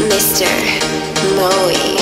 Mr. Moe.